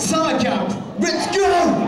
Summer camp. Let's go!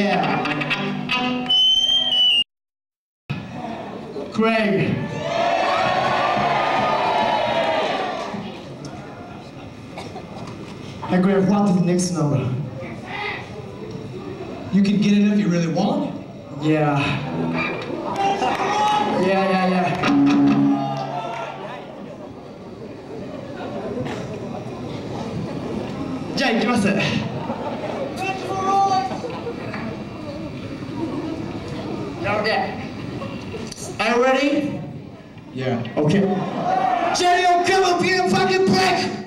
Yeah. Craig. Hey Greg, what is the next number? You can get it if you really want. Yeah. Yeah, yeah, yeah. Jay, give us it. Are you ready? Yeah. Okay. Jenny, come up here and fucking break!